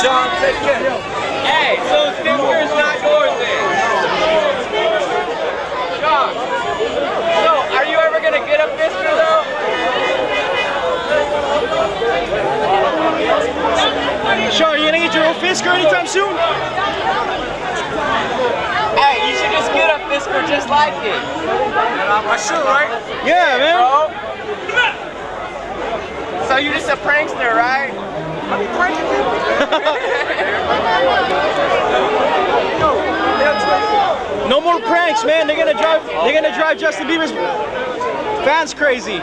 Sean, take care. Hey, so Stifter's not yours then. Sean, so are you ever gonna get a Fisker though? Sean, you gonna get your own Fisker anytime soon? Hey, you should just get a Fisker just like it. I should, right? Yeah, man. Bro. So you're just a prankster, right? No more pranks, man. They're gonna drive. They're gonna drive Justin Bieber's fans crazy.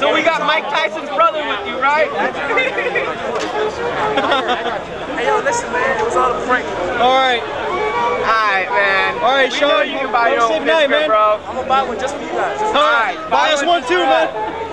So we got Mike Tyson's brother with you, right? Hey, yo, listen, man. It was all a prank. All right. Alright, man. All right, we Sean. you can buy Have a your own night, man. bro. I'm gonna buy one just for you guys. All right. Buy buy us one one too, Brad. man.